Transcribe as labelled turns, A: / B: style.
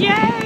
A: Yeah!